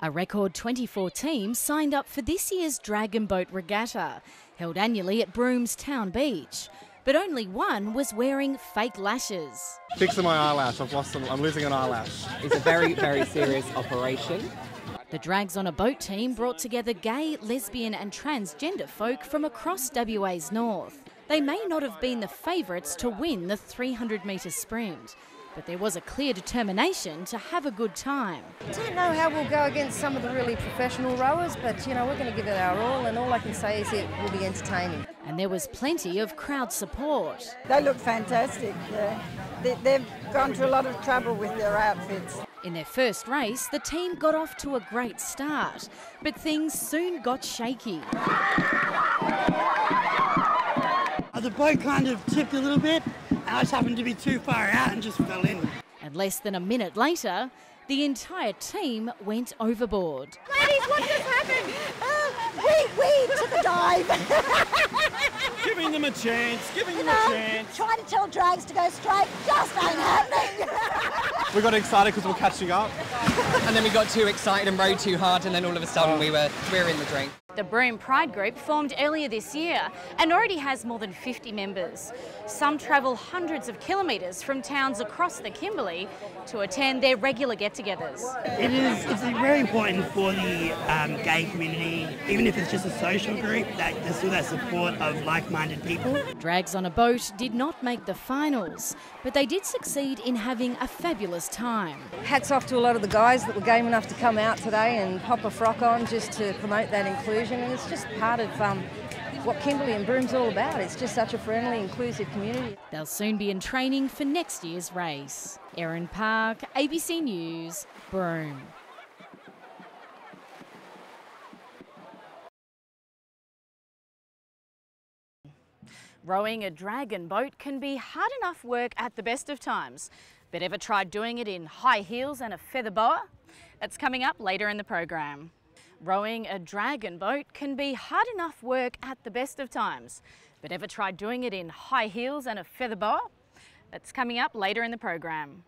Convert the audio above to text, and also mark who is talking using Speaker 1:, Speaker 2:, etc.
Speaker 1: A record 24 teams signed up for this year's Dragon Boat Regatta, held annually at Broome's Town Beach. But only one was wearing fake lashes.
Speaker 2: Fixing my eyelash. I've lost them. I'm losing an eyelash.
Speaker 3: It's a very, very serious operation.
Speaker 1: The Drags on a Boat team brought together gay, lesbian, and transgender folk from across WA's north. They may not have been the favourites to win the 300 metre sprint, but there was a clear determination to have a good time.
Speaker 4: I don't know how we'll go against some of the really professional rowers, but you know, we're going to give it our all, and all I can say is it will be entertaining.
Speaker 1: And there was plenty of crowd support.
Speaker 5: They look fantastic. Yeah. They, they've gone to a lot of trouble with their outfits.
Speaker 1: In their first race, the team got off to a great start, but things soon got shaky.
Speaker 6: Uh, the boat kind of tipped a little bit, and I just happened to be too far out and just fell in.
Speaker 1: And less than a minute later, the entire team went overboard.
Speaker 7: Ladies, what just happened?
Speaker 5: Uh, we, we took a dive.
Speaker 8: giving them a chance, giving
Speaker 5: you
Speaker 8: them
Speaker 5: know,
Speaker 8: a chance.
Speaker 5: Trying to tell drags to go straight just ain't happening.
Speaker 2: we got excited because we're catching up.
Speaker 3: and then we got too excited and rowed too hard, and then all of a sudden we were we were in the drink.
Speaker 1: The Broome Pride Group formed earlier this year and already has more than 50 members. Some travel hundreds of kilometres from towns across the Kimberley to attend their regular get-togethers.
Speaker 6: It is it's very important for the um, gay community, even if it's just a social group, that there's still that support of like-minded people.
Speaker 1: Drags on a Boat did not make the finals, but they did succeed in having a fabulous time.
Speaker 4: Hats off to a lot of the guys that were game enough to come out today and pop a frock on just to promote that inclusion and it's just part of um, what Kimberley and Broome's all about. It's just such a friendly, inclusive community.
Speaker 1: They'll soon be in training for next year's race. Erin Parke, ABC News, Broome. Rowing a dragon boat can be hard enough work at the best of times. But ever tried doing it in high heels and a feather boa? That's coming up later in the program. Rowing a dragon boat can be hard enough work at the best of times. But ever tried doing it in high heels and a feather boa? That's coming up later in the program.